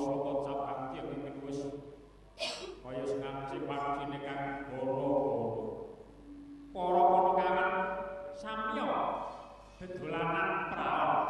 saka cabang tiang iki wis kaya sengaja pakine kang goro. Para ponokawan samya dedolanan praon.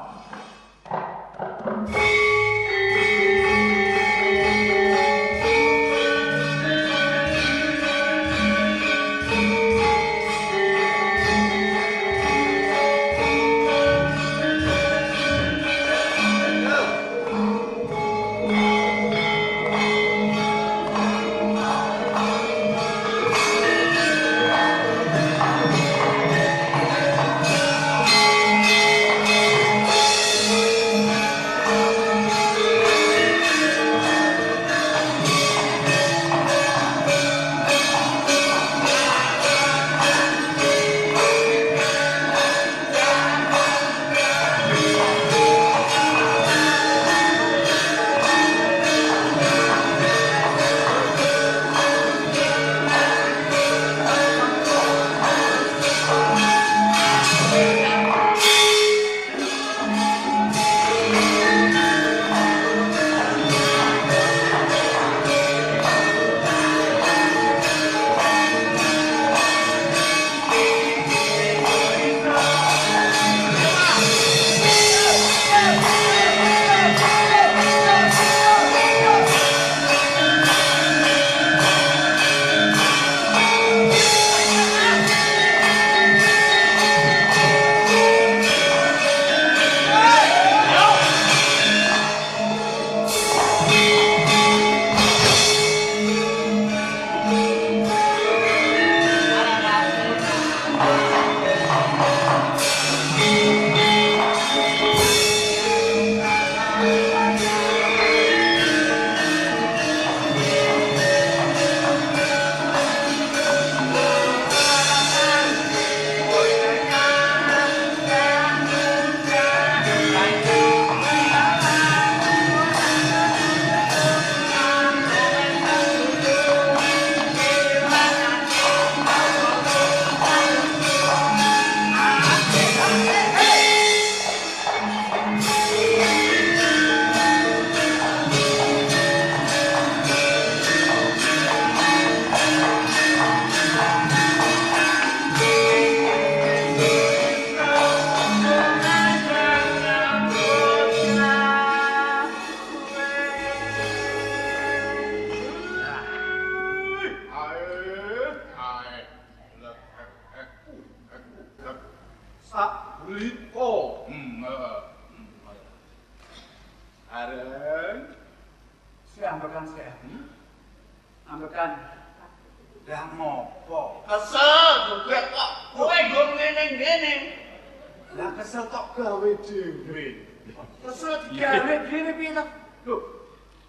Piye to? Lho,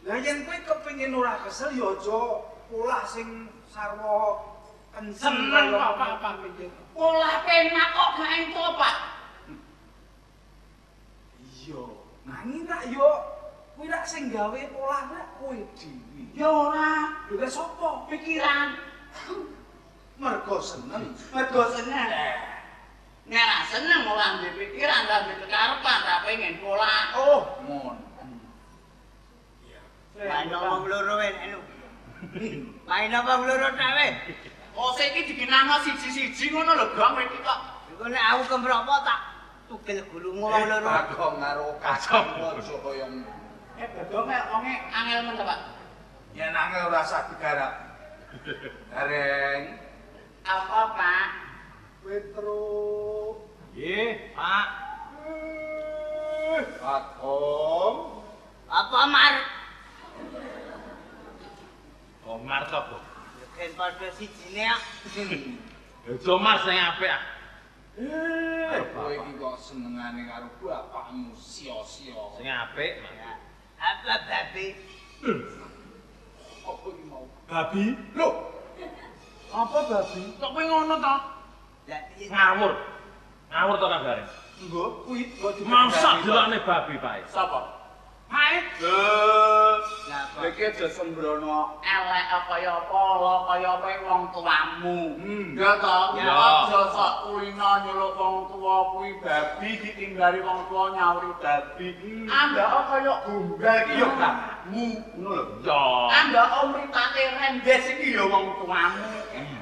lah yen kowe kepengin ora kesel ya aja polah sing sarwa kenceng kaya kok, Pak, Pak. Pola penak kok gak ento, Pak. Iya, nanging tak yo kowe rak sing gawe polah rak kowe dhewe. Ya ora, Lho sapa? pikiran. Mergo seneng. Mergo seneng. Nek ra seneng ora duwe pikiran, ra duwe kekarepan, ra pengen pola. Oh, mon. Main wong loro wae anu. Main loro ta wae. Kok saiki dikenangno siji-siji ngono lho, Gong iki kok. Iku nek aku kemropo tak tugel gulungmu wong loro. Bagong karo kacang aja kaya Eh, Gong wonge angel men Pak. yen angel ora usah digarap. Gareng. Apa, Pak? Petro. Nggih, Pak. Bagong. Apa mar? Omar to, Bu. Yen padha sijine ah. Ya Omar sing apik ah. Eh, kowe iki kok senengane karo bapakmu sia-sia. Sing apik. Ya. Apa babi? Apa iki mau? Babi Lho. Apa babi? Kok kowe ngono to? Piye? ngawur. Ngawur to kabare. Nggo kuwi kok Masa delokne babi, Pak. Sapa? Lho. Lah Iki aja sembrono. elek kaya apa lo kaya apa wong tuamu. Hmm. Ya to, Ya. aja sok kulino nyeluk wong tuwa kuwi babi ditinggali wong tuwa nyawuri babi. Anda kaya gombal iki yo gak mu ngono lho. Yo. Anda omripate rendes iki ya wong tuamu.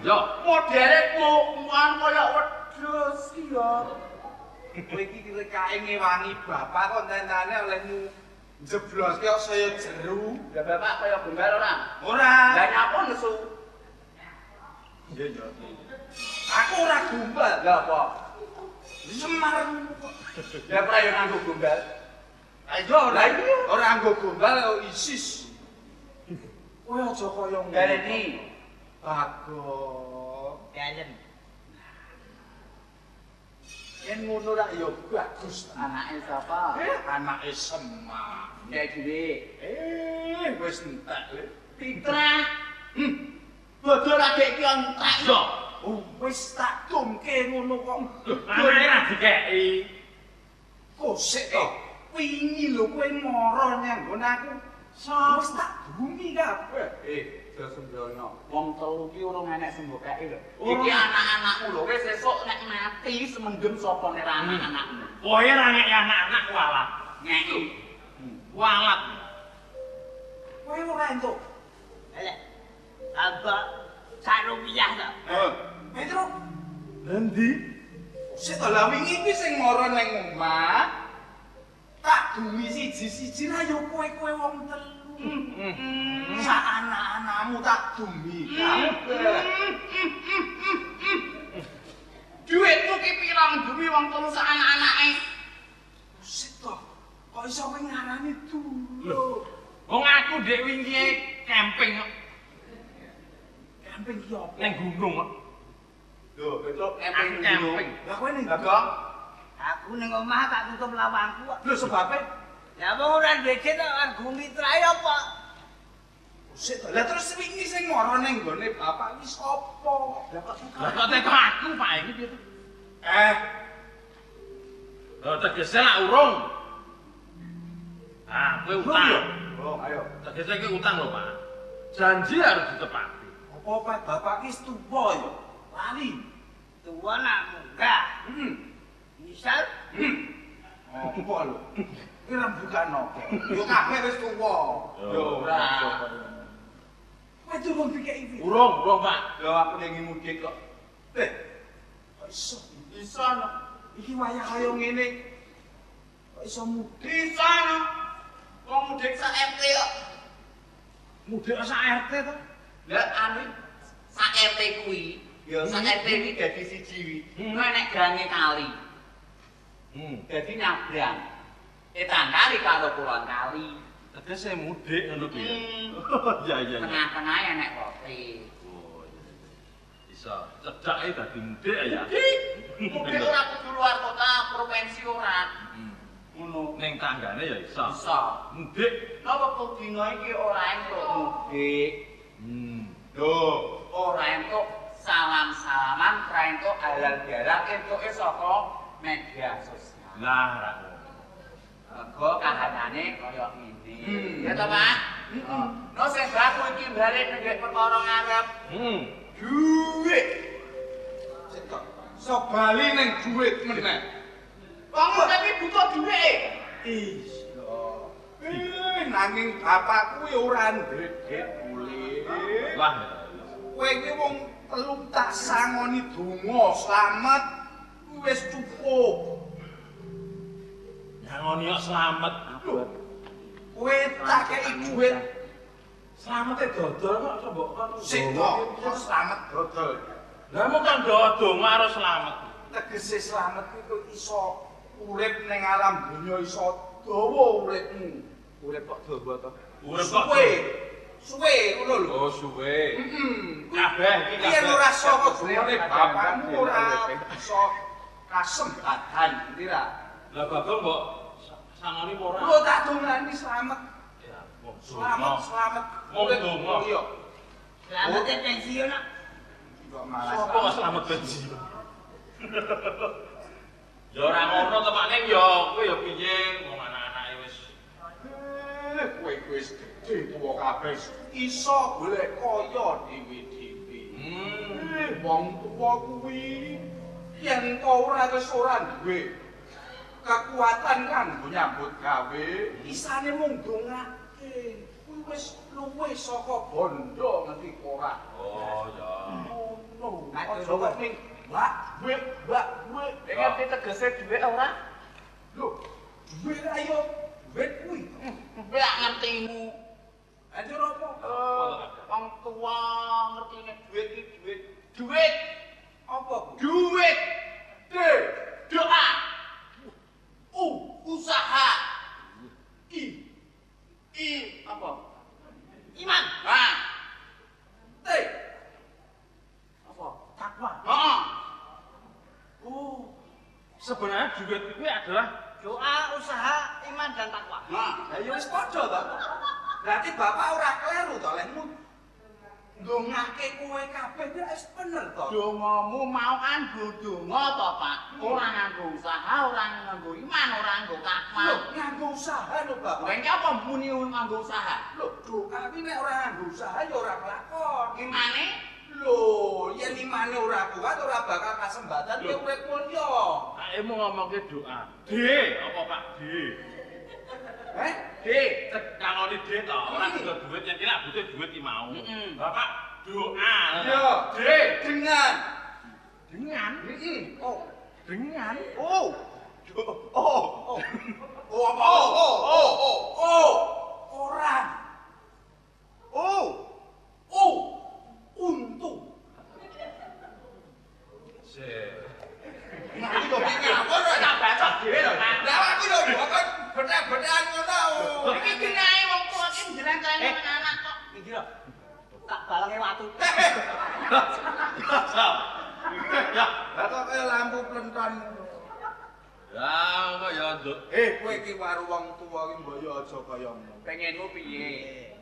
Yo. Modele ku muan kaya wedhus iki ya. Kowe iki kira kae ngewangi bapak kok tentane olehmu jebloske kok saya jeru. Ya bapak kaya gombal ora? Ora. Lah nyapa nesu? Iya iya. Aku ora gombal. Lah apa? Semar. Ya ora yo nganggo gombal. Ayo ora ora nggo gombal isis. Kowe aja kaya ngono. Gareni. Bagong. Dalem. Yen ngono ra ya bagus. Anake sapa? Eh, anake Semar. Nek dhewe. Eh, wis entek. Le. Pitra. Hmm. Bodho lagi iki entek. Yo. Oh, wis tak dumke ngono kok. Anake ra dikeki. Kosek to. Wingi lho kowe mara nyanggon aku. Wis tak bumi kabeh. Eh, Sembrono. Wong telu ki urung enek sembokake lho. Ora. Iki anak-anakmu lho, wis esuk nek mati semendem sapa nek Hmm. anak-anakmu. Kowe ra ngeki anak-anak walat. Ngeki. Walat. Kowe ora entuk. Lah. Abah sak rupiah to. Eh, Petro. Endi? Sik to lah wingi iki sing mara nang omah. Tak dumi siji-siji ra yo kowe-kowe wong telu. Sak anak-anakmu tak dumi. Duitmu ki pirang dumi wong telu sak anak-anake? Sik to. Kok iso kowe ngarani dulu? Wong aku ndek wingi camping kok, Camping ki opo? ning gunung kok. Lho, betul Aku camping. Lah kowe ning. Aku ning omah tak tutup lawangku. kok. Lho sebabe Lah wong ora duit kok kan gumi trai apa? Sik to. Lah terus wingi sing mara ning gone bapak iki sapa? Lah kok Lah kok teko aku Pak iki piye? to? Eh, Lah tegese lak urung. Ah, kowe utang. Oh, ayo. Tegese iki utang lho, Pak. Janji harus ditepati. Apa Pak bapak ki tuwa ya? Lali. Tua nak munggah. Hmm. Misal Apa lho? Ki rembugan nopo? Yo kabeh wis tuwa. Yo, ora. Kowe durung dikeki iki. Urung, urung, Pak. Lho aku ning mudik kok. Eh. Kok iso? Bisa no. Iki wayah kaya ngene. Kok iso mudik? Bisa no. Wong mudik sak RT kok. Mudik sak RT to. Lah anu sak RT kuwi, ya sak RT iki dadi siji wi. Hmm. Ku enek gange kali. Hmm. Dadi nyabrang. Etan kali karo kulon kali. Tegese mudik ngono kuwi. ya? Hmm. Iya, iya. Tengah-tengah enek kopi. Oh, iya. Bisa cedake dadi mudik ya. Mudik ora kudu luar kota, provinsi ora. Hmm. Ngono. Ning tanggane ya iso. Bisa. Mudik. Napa kok dina iki ora entuk mudik? Hmm. Lho, ora entuk salam-salaman, ora entuk halal bihalal, entuke saka media sosial. Lah ra. Mergo kahanane kaya ngene. Hmm. Ya ta, Pak? Heeh. No sing baku iki balik nek perkara ngarep Hmm. Duit. Sok bali ning duit meneh. Wong tapi butuh dhuwit. Iya. Eh, nanging bapakku ya ora ndredeg boleh. Wah. Kowe iki wong telu tak sangoni donga slamet wis cukup. Nyangoni kok slamet. Kowe tak kei duit Slamete dodol kok kan. sik to. Kok slamet dodol. Lah mung kan dodol karo slamet. Tegese slamet kuwi kok iso urip ning alam donya iso dawa uripmu. Urip kok dawa to? Urip kok Suwe. Suwe ngono lho. Oh, suwe. Heeh. Kabeh iki Yen ora saka gone Kabeh bapakmu kabeh ora kabeh. iso kasempatan, ngerti ra? Lah bagong mbok sa- sangoni ora? Lu tak dongani slamet. Ya, selamat. Wong Urip donga. mulya. selamat e pensiun nak. Kok malah Sopo kok selamat bensin? Ya ora ngono Ning ya, kowe ya piye wong anak-anake wis Eh, kowe wis gedhe tuwa kabeh. Iso golek kaya dhewe-dhewe. Hmm. Eh, wong tuwa kuwi yen to ora wis ora duwe kekuatan kanggo nyambut gawe, isane mung dongake. luwih saka bondo ngerti ora? Oh, ya. Ngono. Aja kok ning mbak, wek, mbak, wek. Kowe ngerti tegese dhuwit ora? Lho, duit ayo, duit kuwi. Lak ngertimu. Anjir apa? Eh, wong tua ngertine dhuwit iki dhuwit. Dhuwit, Apa ku? dhuwit. D, Doa, U, usaha. I, I apa? iman. Ah, T, apa? takwa. Heeh. Oh, Sebenarnya duit itu adalah Doa, usaha, iman dan takwa. Nah, lah ya wis padha to. Berarti bapak ora kleru to lehmu. Ndongake kowe kabeh ya wis bener to. Kan donga to, Pak? Ora nganggo usaha, ora nganggo iman, ora nganggo takwa. Lho, nganggo usaha lho bapak. Kowe iki apa muni nganggo usaha? Lho, doa kuwi nek ora nganggo usaha ya ora kelakon. Imane Lho, yen imane ora kuat ora bakal kasembatan ya urip mulya. Aku mau ngomong ke doa. D, apa Pak? D. Eh? D, kalau di D toh, orang butuh duit yang kira butuh duit yang mau. Bapak doa. Yo, D. dengan Dengan, Heeh. Oh. dengan. Oh. Oh. Oh. Oh? Oh. Oh. Oh. Oh. Oh. Orang. Oh. Oh. Untung. C. Nah, iki kok iki apa ora? tak baca dhewe lho, Pak. Lah aku lho kok bedak-bedakan ngono. Iki genahe wong tuwa iki njlenteni Eh. anak kok. Iki lho. Tak balange watu. Lah kok kaya lampu plenton. Ya, kok ya nduk. Eh, kowe iki waru wong tuwa iki mbok ya aja kaya ngono. Pengenmu piye?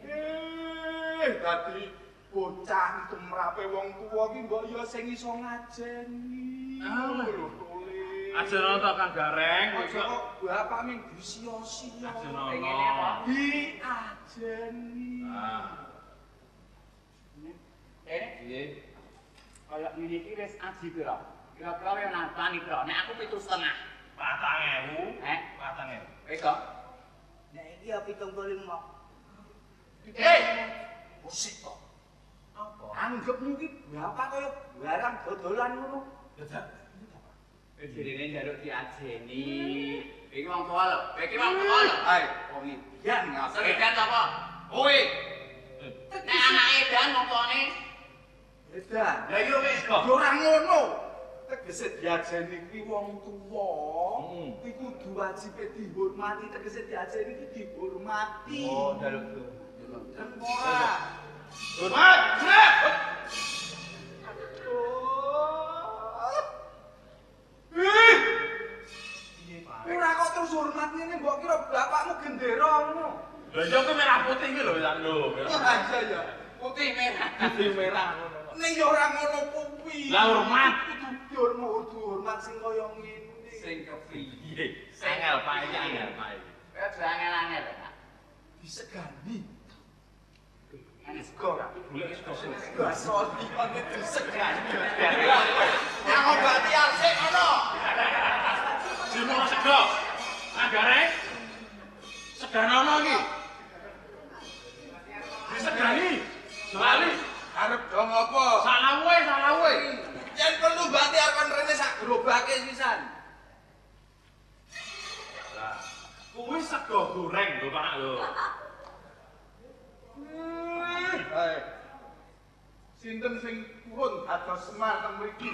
Eh, dadi bocah tumrape wong tuwa iki mbok ya sing iso ngajeni. Ah. Lho. Aja nonton Kang Gareng, Aja kok bapak ming disia-sia. Aja Pengene apa? nonton. Diajeni. Ah. Eh, Piye? kaya ngene iki wis aji pira? Kira-kira yo nantani pira? Nek aku pitu setengah. Patang ewu. Eh, Patang ewu. wis kok. Nek iki ya 75. Eh, Musik to. Apa? Anggepmu iki bapak kaya barang dodolan ngono. Jenenge njaluk diajeni. Iki wong tuwa lho. Iki wong tuwa lho. Hai, wong Indian ngapa? Sekian apa? Kowe. Nek anak edan wong tuane Edan. Ya iya wis kok. Ya ora ngono. Tegese diajeni kuwi wong tuwa. Hmm. Kuwi kudu wajibe dihormati, tegese diajeni kuwi dihormati. Oh. Dan ora. Hormat, ora kok terus hormat ngene mbok kira bapakmu gendera ngono. Lah iya ku merah putih iki lho ya lho. Ah, iya ya. putih merah. Putih merah ngono. Ning ya ora ngono kuwi. Lah, hormat. Kudu dihormat, kudu hormat sing kaya ngene. Sing kepiye? Angel Pak iki angel. Kowe aja angel-angel ya. disegani. Sego? Golek sego arsik. Dino sego. Seganono iki. Arep dong apa? Salah wae, salah wae. Yen perlu bati akan rene sak gerobake pisan. Lah, kuwi sego goreng lho Pak lho. Hai. Sinten sing purun dados semar teng mriki?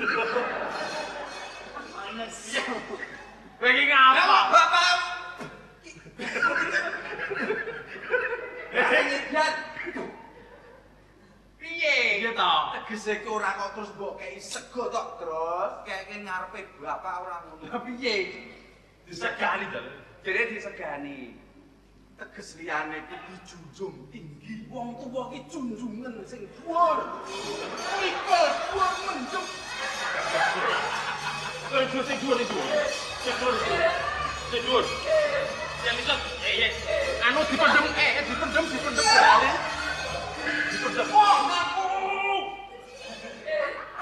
Kowe iki ngapa? bapak. Eh, nyat. Piye? Piye to? Tegese ki ora kok terus mbok kei sego tok terus keke ngarepe bapak ora ngono. Lah piye? Disegani to. Jadi disegani. Teges liyane ki dijunjung tinggi. Wong tuwa ki junjungan sing dhuwur. Mikul dhuwur mendem. Kowe dhuwur sing dhuwur iki. Sing dhuwur. Sing dhuwur. Yang bisa eh eh anu dipendem eh dipendem dipendem lali. Dipendem. Wah, ngaku.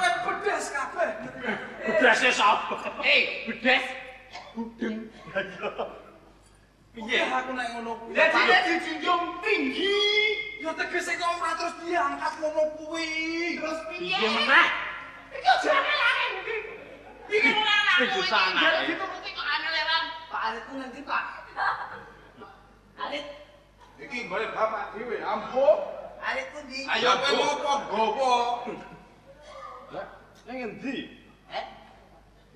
Eh pedes kabeh. Bedase sapa? Eh, bedes. Budeng. Piye aku nek ngono kuwi? Lah dia dijunjung tinggi. Ya tegese ora terus diangkat ngono kuwi. Terus piye? Piye meneh? Iki aja aneh iki. Iki ora Sing aneh. susah anake. Jadi dituruti kok aneh lewat. Pak Aritku nanti Pak. Arit, Iki golek bapak dhewe, ampun. Aritku di. Ayo kowe ngopo gowo? Lah, ning Eh,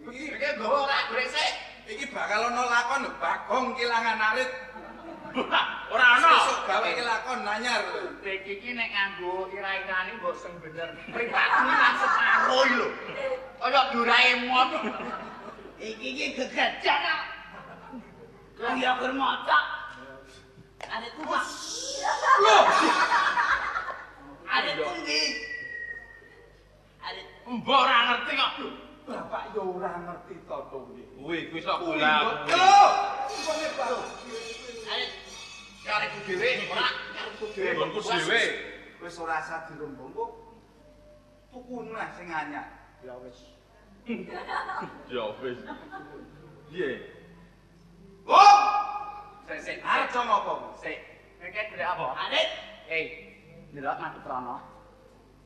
Iki iki gowo ora gresik. iki bakal ono lakon Bagong kelangan arit. Ora ono. Sesuk gawe iki lakon nanyar. Dek iki nek nganggo ira-irane mbok sing bener. Pripatmu nang separo iki lho. Kaya Doraemon. Iki iki gegajan. Kaya bermocok. Aritku Pak. Loh, Aritku di. Arit. Mbok ora ngerti kok. Bapak yo ora ngerti to to iki. Kuwi kuwi sok Kuwi bola. kok. Lho, kumpulne baru. Arit. Karepku dhewe ora karepku dhewe. Nggonku dhewe. Wis ora usah dirombong kok. Tuku neh sing anyar. Ya wis. Ya wis. Piye? Oh, Sik sik. aja ngopo? Sik. Iki golek apa? Arit. Eh, ndelok Mas Prana.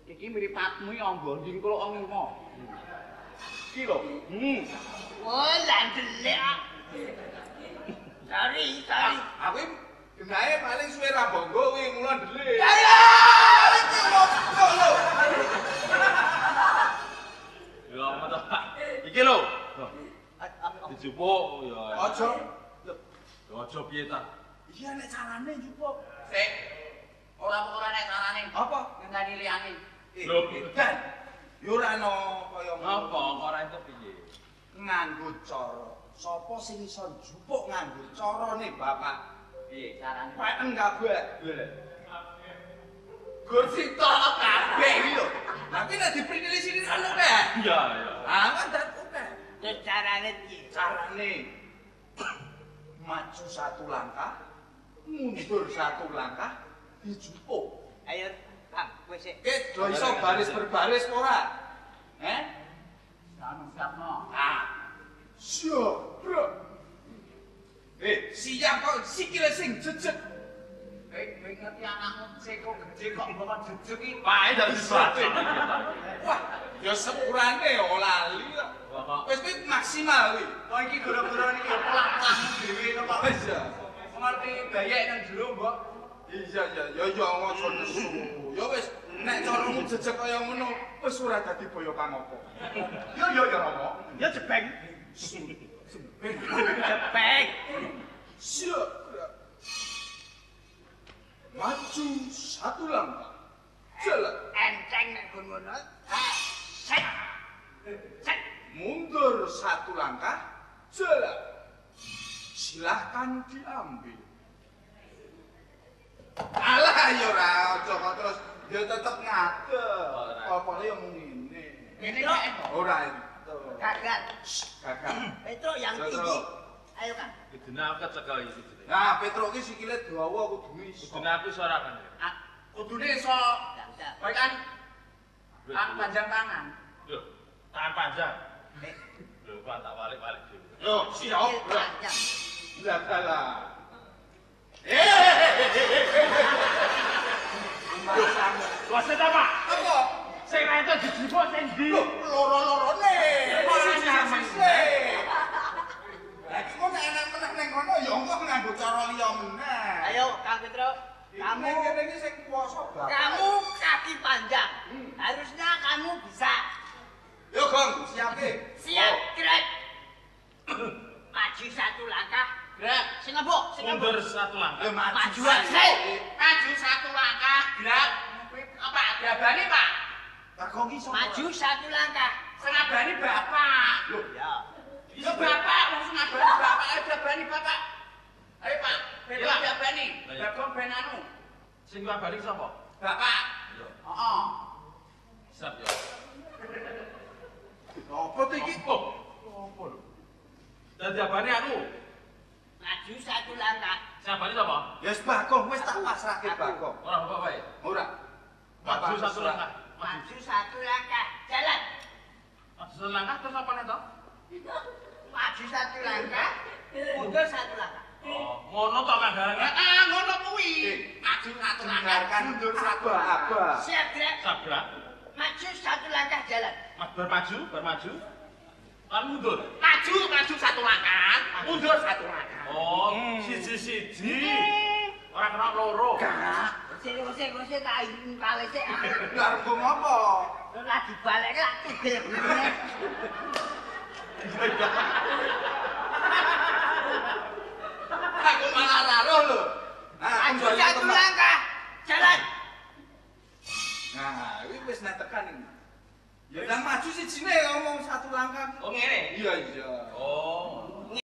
Iki mripatmu ya mbonding kula ngimo. Iki lho. Hmm. Oh, landelek. Sorry, sorry. Aku genahe paling suwe ra bonggo kuwi mulo ndelik. Ayo! Iki ngopo lho? Ya apa to, Pak? Iki lho. Dijupuk ya. Aja. Aja piye ta? Iya nek carane njupuk. Sik. Ora ora nek carane. Apa? Ngenteni liyane. Lho. Dan yo ora ono kaya ngono. kok ora entuk piye? nganggo cara. Sapa sing iso njupuk nganggo carane Bapak? Piye carane? Peten kabeh. Gur sitok kabeh iki lho. Nanti nek diprintili sini kan oke. Iya, iya. Ah, kan dan oke. Terus carane piye? Carane maju satu langkah, mundur satu langkah, dijupuk. Ayo, Kang, kowe sik. Oke, do iso baris berbaris ora? Eh? Sanu siapno. Ah. Siap, bro. Eh, siap kok sikile sing jejeg. Eh, ngerti anakmu seko gede kok bawa jejeg iki. Pae dari sesuatu. Wah, ya sepurane ya lali kok. Kok. Wis kuwi maksimal kuwi. Kok iki gara-gara iki ya pelan-pelan dhewe kok. Wis ya. Ngerti bayek nang jero, Mbok. Nek caramu jejeg kaya ngono wis ora dadi boyo pangopo. Ya ya ya Romo. Ya jebeng. Jebeng. Siap. Maju satu langkah. Jalan. Enteng nek gon ngono. Ah, Sek. Sek. Mundur satu langkah. Jalan. Silahkan diambil. Alah ya ora aja kok terus ya tetep ngadeg. Ora. Apa ya mung ngene. Ini kok Ora itu. Gagal. Kakak. Petro yang tinggi. Ayo, Kang. Kudune aku kecekel iki. Nah, Petro ki sikile dawa kudu iso. Kudune aku iso ora kan. Ah, kudune iso baik kan ah, panjang tangan. Lho, tangan panjang. Eh, Lho, kok tak balik-balik dhewe. Yo, siap. panjang. Lah dalah. Wes ta, Pak? Apa? Sing ra entuk dijupuk sing ndi? Loh, loro-lorone. Panjang Sisi-sisi. Lah iki kok nek enak meneh ning kono ya engko nganggo cara liya meneh. Ayo, Kang Petro. Kamu Kamu kene iki sing kuwasa bapak. kamu kaki panjang. Harusnya kamu bisa. Yo, Gong, siape. Siap, gerak. Maju satu langkah. Gerak. Sing ngebok, sing Mundur ngebok. satu langkah. Yo maju. Maju aja. aja. Maju satu langkah, gerak. Kuwi Apa diabani, Pak? Bagong iso. Maju satu langkah. Sing abani Bapak. Loh, Ya. Ya Bapak, langsung abani Bapak, ayo diabani Bapak. Ayo Pak, ben Ya. diabani. Ben anu. Sing kuwi balik sapa? Bapak. Yo, Heeh. siap ya. apa to iki? Oh, apa lho? Dadi abane aku. Maju satu langkah. Sing abane sapa? Ya wis Bagong, wis tak pasrahke. Bagong. Ora apa wae. Ora. Maju satu langkah. Maju. Maju satu langkah. Jalan. Maju satu langkah terus apa nih toh? Maju satu langkah. Mundur satu langkah. Oh, ngono to Kang Garang. Ah, ngono kuwi. Eh, Maju ngaturaken dengarkan mundur Abah, Abah. Siap, Grek. Sabrak. Maju satu langkah jalan. Mas bermaju, bermaju. Kan mundur. Maju, maju satu langkah, mundur satu langkah. Oh, Hmm. siji-siji. Ora kena loro. Sini, sini, sini, tak ingin kali sih. Lah rego ngopo? Lu lagi balik tugel gue. Aku malah raro lho. Nah, kembali satu langkah jalan. Nah, iki wis nek tekan iki. Ya maju sijine ngomong satu langkah. Oh ngene. Iya, iya. Oh.